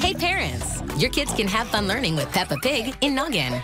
Hey, parents! Your kids can have fun learning with Peppa Pig in Noggin.